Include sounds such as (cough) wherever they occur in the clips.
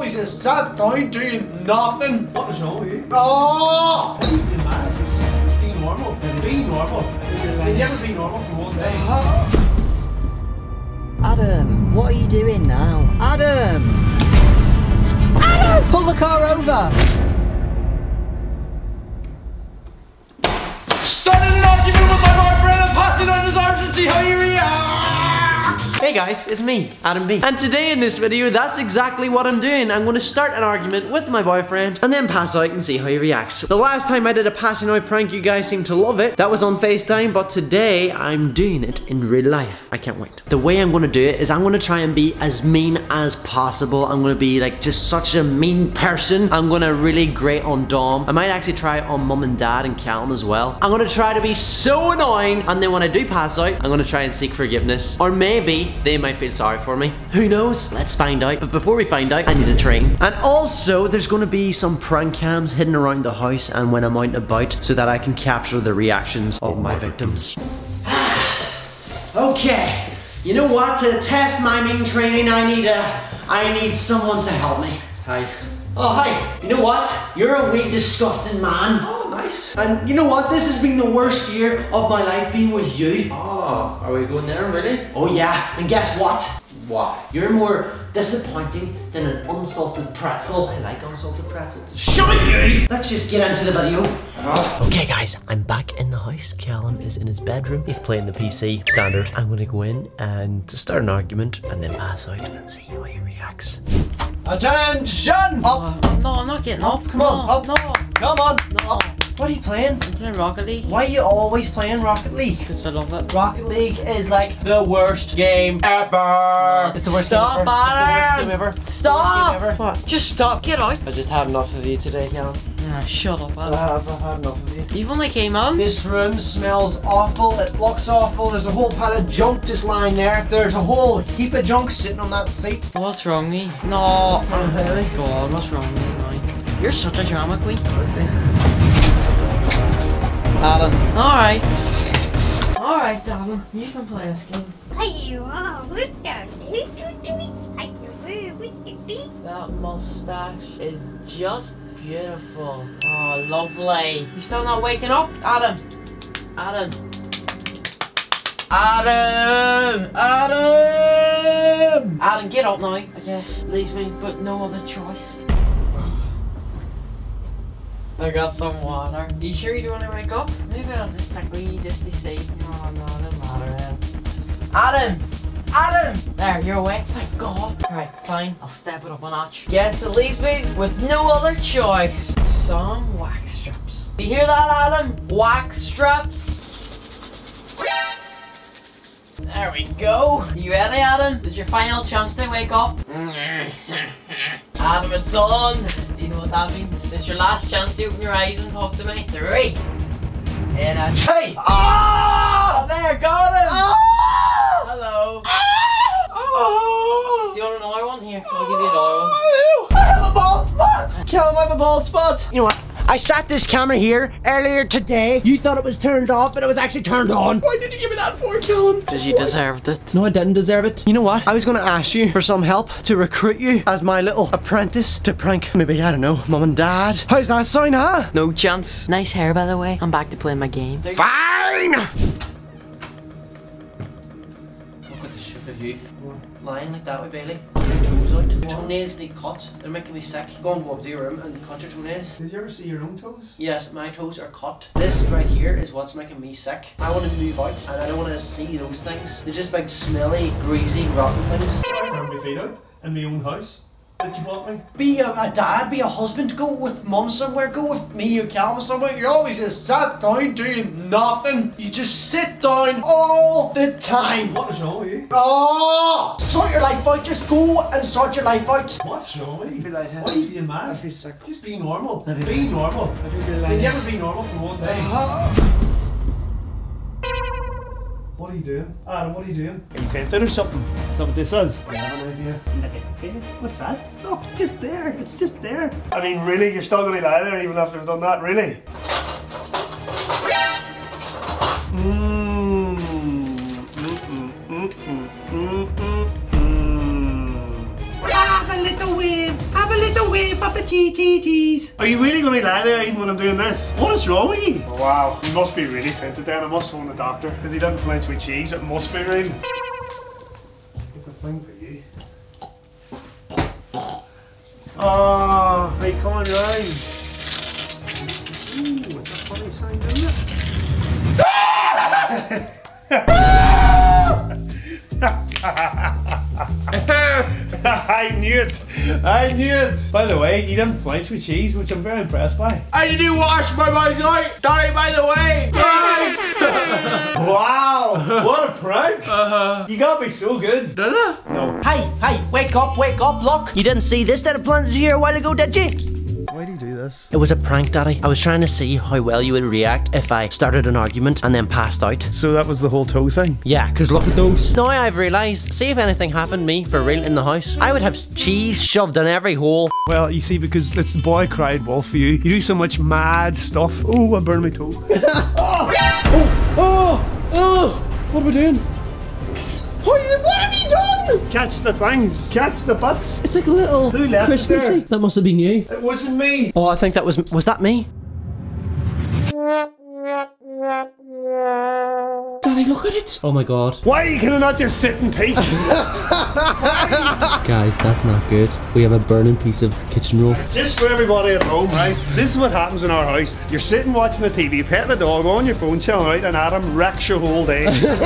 always just sat down doing nothing. What is wrong with you? Oh! Why are you being mad for a be normal. Be normal. Did you ever be normal for one day? Uh-huh. Adam, what are you doing now? Adam! Adam! Pull the car over! Hey guys, it's me, Adam B. And today in this video, that's exactly what I'm doing. I'm going to start an argument with my boyfriend and then pass out and see how he reacts. The last time I did a passing out prank, you guys seemed to love it. That was on FaceTime, but today I'm doing it in real life. I can't wait. The way I'm going to do it is I'm going to try and be as mean as possible. I'm going to be like just such a mean person. I'm going to really grate on Dom. I might actually try it on mum and dad and Callum as well. I'm going to try to be so annoying and then when I do pass out, I'm going to try and seek forgiveness. Or maybe they might feel sorry for me. Who knows? Let's find out. But before we find out, I need a train. And also, there's going to be some prank cams hidden around the house and when I'm out and about so that I can capture the reactions of my victims. (sighs) okay. You know what? To test my mean training, I need a, I need someone to help me. Hi. Oh, hi. You know what? You're a wee disgusting man. Oh, nice. And you know what? This has been the worst year of my life being with you. Oh, are we going there, really? Oh, yeah. And guess what? What? You're more disappointing than an unsalted pretzel. I like unsalted pretzels. Shut you! Let's just get into the video. Uh-huh. Okay, guys, I'm back in the house. Callum is in his bedroom. He's playing the PC standard. I'm gonna go in and start an argument and then pass out and see how he reacts. Attention! Up! No, I'm not getting up. Come on, up. No, Come on! no. Up. What are you playing? I'm playing Rocket League Why are you always playing Rocket League? because I love it. Rocket League is like the worst game ever. It's the worst Stop, game ever. It's the worst Adam. game ever. It's the Stop! ever. What? Just stop. Get out. I just had enough of you today, Callum. Nah, shut up, I have, I've had enough of you. You've only came on. This room smells awful. It looks awful. There's a whole pile of junk just lying there. There's a whole heap of junk sitting on that seat. What's wrong with me? No. Oh, really? God, what's wrong with me, man? You're such a drama queen. Alan. Alright. Alright, Adam. You can play this game. You are with us. You do me. I can with you. That mustache is just beautiful. Oh, lovely. You still not waking up? Adam. Adam. Adam! Adam! Adam, get up now. I guess leaves me but no other choice. I got some water. You sure you don't want to wake up? Maybe I'll just take wee just to see. Oh no, doesn't matter then. Adam! Adam! There, you're awake. Thank God. Alright, fine. I'll step it up a notch. Yes, it leaves me with no other choice. Some wax strips. You hear that, Adam? Wax strips. There we go. You ready, Adam? This is your final chance to wake up. (laughs) Adam, it's on. Do you know what that means? This is your last chance to open your eyes and talk to me. Three. And a Hey! Oh, ah! there, got him. Ah! Hello. Oh! Do you want another one? Here, I'll give you another one. I have a bald spot! Callum, I have a bald spot! You know what? I sat this camera here earlier today. You thought it was turned off, but it was actually turned on. Why did you give me that for, Callum? Because you deserved it. No, I didn't deserve it. You know what? I was gonna ask you for some help to recruit you as my little apprentice to prank maybe, I don't know, mum and dad. How's that sound, huh? No chance. Nice hair, by the way. I'm back to playing my game. Fine! Look at the shape of you. Lying like that with Bailey. Toes out. Your toenails need cut. They're making me sick. Go and go up to your room and cut your toenails. Did you ever see your own toes? Yes, my toes are cut. This right here is what's making me sick. I want to move out and I don't want to see those things. They're just big, smelly, greasy, rotten things. I found my feet out in my own house. Did you want me? Be a, a dad, be a husband, go with mum somewhere, go with me or Calvin somewhere. You always just sat down doing nothing. You just sit down all the time. What is wrong with you? Ah! Oh! Your life out, just go and sort your life out. What's wrong with you? feel like- Why are you being mad? I feel sick. Just be normal. I feel Be sick. normal. I feel Did you ever be normal for one day? Uh-huh. What are you doing? Adam, what are you doing? Are you fainting or something? Is that what this is? I have an idea. What's that? No, it's just there. It's just there. I mean, really? You're still going to lie there even after I've done that? Really? The. Are you really going to lie there even when I'm doing this? What is wrong with you? Oh, wow, he must be really fainted then. I must phone the doctor because he didn't flinch with cheese. It must be real. Get the thing for you. Ah, oh, they coming round. Ooh, it's a funny sound, isn't it? (laughs) (laughs) I knew it. I knew it. By the way, he didn't flinch with cheese, which I'm very impressed by. I didn't wash my mind out. Daddy, by the way. (laughs) Wow, what a prank. Uh-huh. You got me so good. Did I? No. Hey, hey, wake up, wake up, look. You didn't see this that had planted here a while ago, did you? Why do you do this? It was a prank, Daddy. I was trying to see how well you would react if I started an argument and then passed out. So that was the whole toe thing? Yeah, because look at those. Now I've realised, see if anything happened to me for real in the house, I would have cheese shoved in every hole. Well, you see, because it's the boy cried wolf for you. You do so much mad stuff. Oh, I burned my toe. (laughs) Oh, oh, oh, what are we doing? What, what have you done? Catch the things. Catch the butts. It's like a little Who left it there? That must have been you. It wasn't me. Oh, I think that was, was that me? Daddy, look at it. Oh my god. Why can I not just sit in peace? (laughs) Guys, that's not good. We have a burning piece of kitchen roll. just for everybody at home, right? This is what happens in our house. You're sitting watching the TV, petting the dog on your phone, chilling out, and Adam wrecks your whole day. (laughs)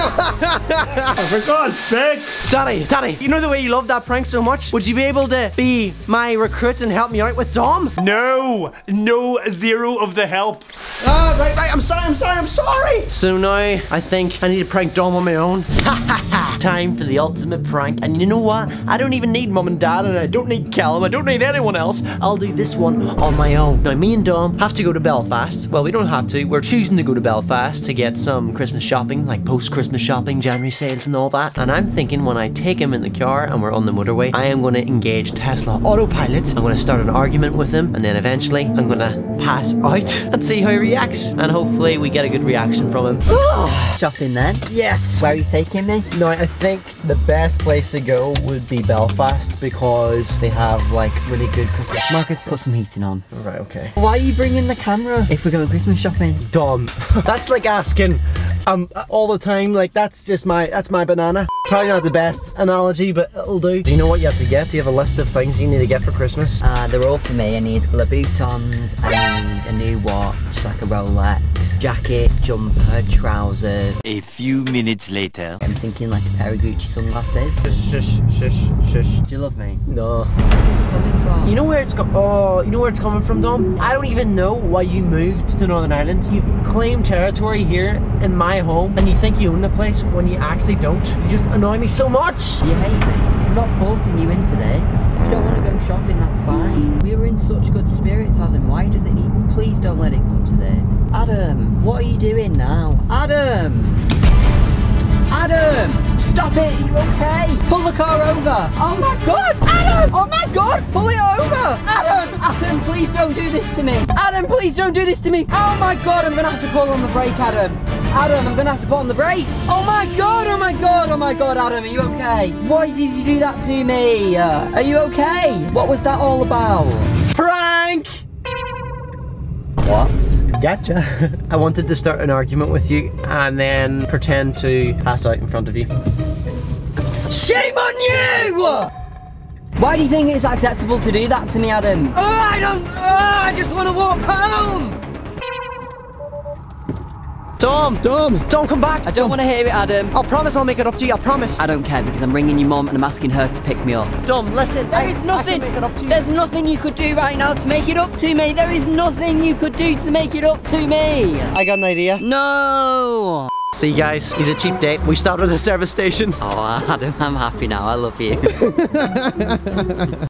Oh, for God's sake. Daddy, Daddy, you know the way you love that prank so much? Would you be able to be my recruit and help me out with Dom? No, no, zero of the help. Ah, right, right. I'm sorry, I'm sorry, I'm sorry. So now I think I need to prank Dom on my own. Ha ha ha! Time for the ultimate prank. And you know what? I don't even need mum and dad, and I don't need Callum. I don't need anyone else. I'll do this one on my own. Now, me and Dom have to go to Belfast. Well, we don't have to. We're choosing to go to Belfast to get some Christmas shopping, like post-Christmas shopping, January sales, and all that. And I'm thinking when I take him in the car and we're on the motorway, I am going to engage Tesla autopilot. I'm going to start an argument with him, and then eventually I'm going to pass out (laughs) and see how he reacts. And hopefully we get a good reaction from him. (sighs) Shopping then? Yes. Where are you taking me? No, I think the best place to go would be Belfast because they have like really good Christmas markets. Put some heating on. Right, okay. Why are you bringing the camera if we're going Christmas shopping? Dumb. (laughs) that's like asking um all the time. Like that's just my that's my banana. Probably not the best analogy, but it'll do. Do you know what you have to get? Do you have a list of things you need to get for Christmas? Uh, they're all for me. I need Louboutins, I need a new watch, like a Rolex, jacket, jumper, trousers. A few minutes later. I'm thinking like a pair of Gucci sunglasses. Shush, shush, shush, shush. Do you love me? No. Where's this coming from? You know where it's go- Oh, you know where it's coming from, Dom? I don't even know why you moved to Northern Ireland. You've claimed territory here in my home, and you think you own the place when you actually don't. You just annoy me so much. You hate me. I'm not forcing you into this. You don't want to go shopping, that's fine. We were in such good spirits, Adam. Why does it need... to... Please don't let it come to this. Adam, what are you doing now? Adam! Adam! Stop it! Are you okay? Pull the car over! Oh my god! Adam! Oh my god! Pull it over! Adam! Adam, please don't do this to me! Adam, please don't do this to me! Oh my god, I'm gonna have to pull on the brake, Adam! Adam, I'm gonna have to put on the brake! Oh my god! Oh my god! Oh my god, Adam, are you okay? Why did you do that to me? Uh, are you okay? What was that all about? Prank! What? Gotcha. (laughs) I wanted to start an argument with you and then pretend to pass out in front of you. Shame on you! Why do you think it's acceptable to do that to me, Adam? Oh, I don't. Oh, I just want to walk home. Dom! Dom! Dom, come back! I don't want to hear it, Adam. I'll promise I'll make it up to you, I promise. I don't care because I'm ringing your mom and I'm asking her to pick me up. Dom, listen. There I- is I can nothing. make it up to you. There's nothing you could do right now to make it up to me. There is nothing you could do to make it up to me. I got an idea. No. See you guys, he's a cheap date. We stopped at a service station. Oh, (laughs) Adam, I'm happy now. I love you. (laughs)